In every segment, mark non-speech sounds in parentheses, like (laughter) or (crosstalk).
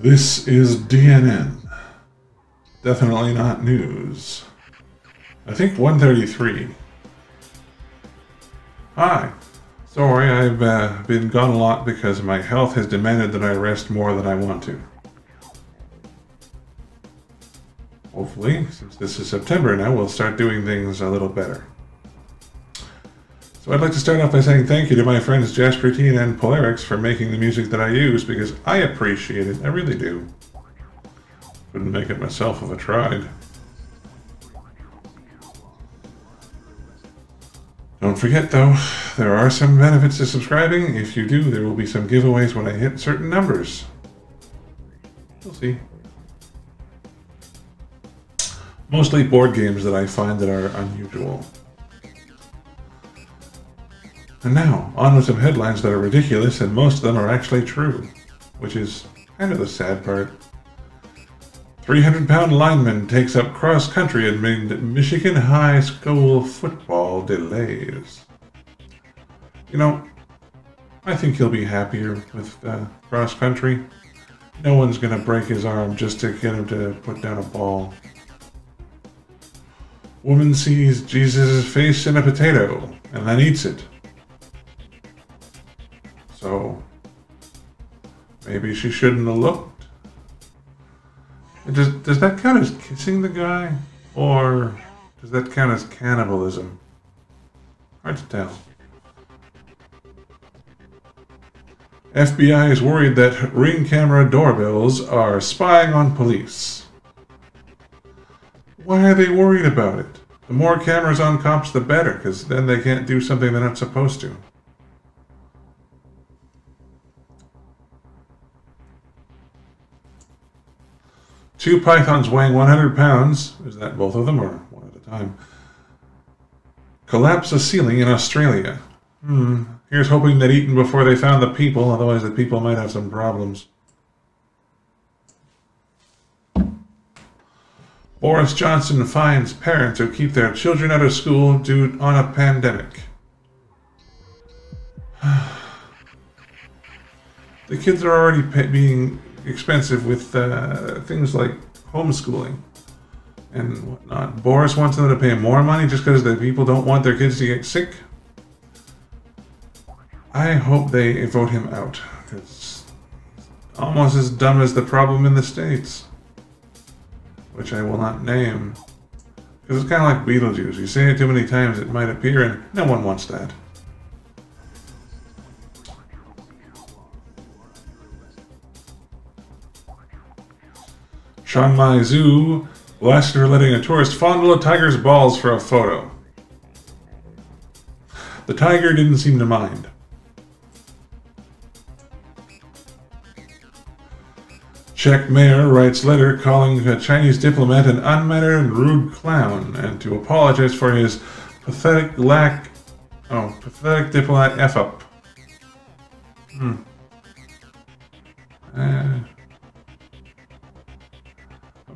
This is DNN. Definitely not news. I think 133. Hi. Sorry, I've uh, been gone a lot because my health has demanded that I rest more than I want to. Hopefully, since this is September now, we'll start doing things a little better. I'd like to start off by saying thank you to my friends Jasper Teen and Polarix for making the music that I use because I appreciate it. I really do. Couldn't make it myself if I tried. Don't forget though, there are some benefits to subscribing. If you do, there will be some giveaways when I hit certain numbers. We'll see. Mostly board games that I find that are unusual. And now, on with some headlines that are ridiculous, and most of them are actually true. Which is kind of the sad part. 300 pound lineman takes up cross country amid Michigan High School football delays. You know, I think he'll be happier with uh, cross country. No one's going to break his arm just to get him to put down a ball. Woman sees Jesus' face in a potato and then eats it. So, maybe she shouldn't have looked. Does, does that count as kissing the guy? Or does that count as cannibalism? Hard to tell. FBI is worried that ring camera doorbells are spying on police. Why are they worried about it? The more cameras on cops, the better, because then they can't do something they're not supposed to. Two pythons weighing 100 pounds, is that both of them or one at a time? Collapse a ceiling in Australia. Hmm, here's hoping they'd eaten before they found the people, otherwise the people might have some problems. Boris Johnson finds parents who keep their children out of school due on a pandemic. (sighs) the kids are already being expensive with uh, things like homeschooling and whatnot. Boris wants them to pay more money just because the people don't want their kids to get sick. I hope they vote him out because almost as dumb as the problem in the states, which I will not name. Because it's kind of like Beetlejuice. You say it too many times, it might appear, and no one wants that. Chiang Mai Zoo blasted for letting a tourist fondle a tiger's balls for a photo. The tiger didn't seem to mind. Czech mayor writes letter calling a Chinese diplomat an unmannered and rude clown and to apologize for his pathetic lack... Oh, pathetic diplomat F-up. Hmm.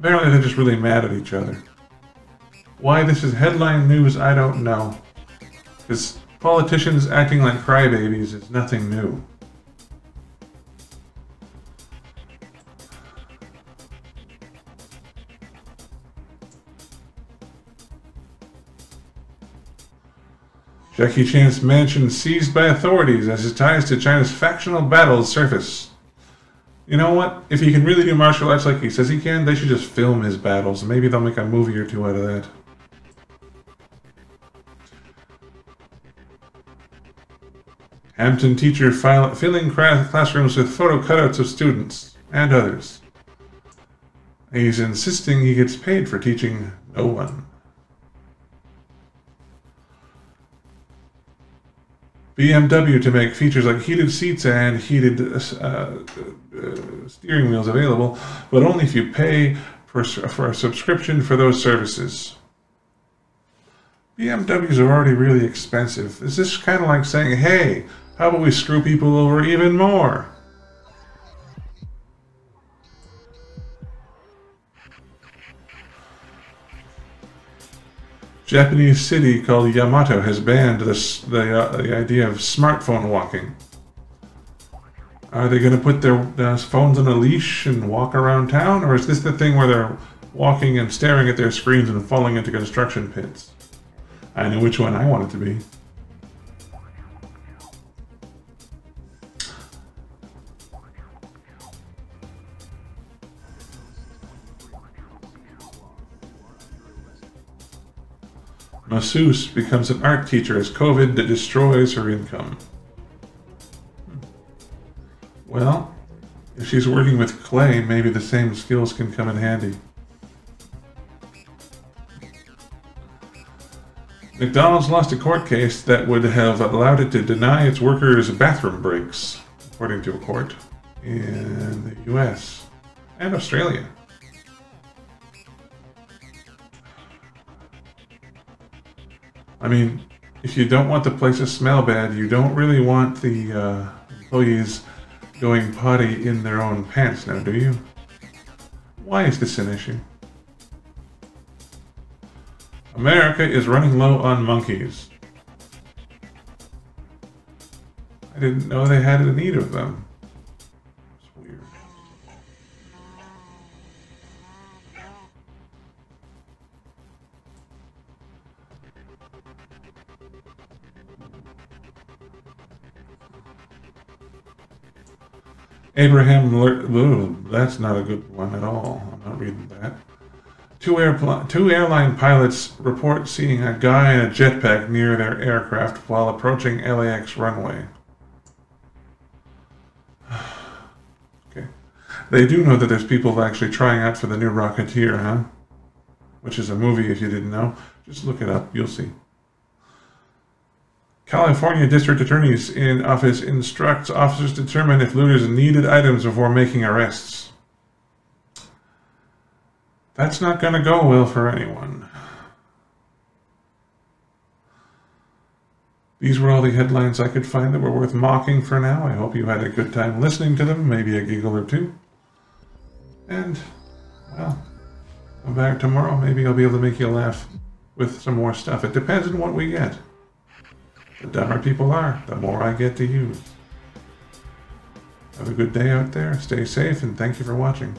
Apparently they're just really mad at each other. Why this is headline news, I don't know. Because politicians acting like crybabies is nothing new. Jackie Chan's mansion seized by authorities as his ties to China's factional battles surface. You know what? If he can really do martial arts like he says he can, they should just film his battles. Maybe they'll make a movie or two out of that. Hampton teacher filling classrooms with photo cutouts of students and others. He's insisting he gets paid for teaching no one. BMW to make features like heated seats and heated uh, uh, steering wheels available, but only if you pay for, for a subscription for those services. BMWs are already really expensive. Is this kind of like saying, hey, how about we screw people over even more? Japanese city called Yamato has banned this, the, uh, the idea of smartphone walking. Are they going to put their uh, phones on a leash and walk around town? Or is this the thing where they're walking and staring at their screens and falling into construction pits? I know which one I want it to be. Masseuse becomes an art teacher as COVID that destroys her income. Well, if she's working with clay, maybe the same skills can come in handy. McDonald's lost a court case that would have allowed it to deny its workers bathroom breaks, according to a court in the US and Australia. I mean, if you don't want the place to smell bad, you don't really want the uh, employees going potty in their own pants now, do you? Why is this an issue? America is running low on monkeys. I didn't know they had a need of them. Abraham, Ooh, that's not a good one at all. I'm not reading that. Two, airpl- two airline pilots report seeing a guy in a jetpack near their aircraft while approaching LAX runway. (sighs) okay. They do know that there's people actually trying out for the new Rocketeer, huh? Which is a movie if you didn't know. Just look it up, you'll see. California District Attorney's in office instructs officers to determine if looters needed items before making arrests. That's not going to go well for anyone. These were all the headlines I could find that were worth mocking for now. I hope you had a good time listening to them, maybe a giggle or two. And, well, come back tomorrow. Maybe I'll be able to make you laugh with some more stuff. It depends on what we get. The dumber people are, the more I get to use. Have a good day out there, stay safe, and thank you for watching.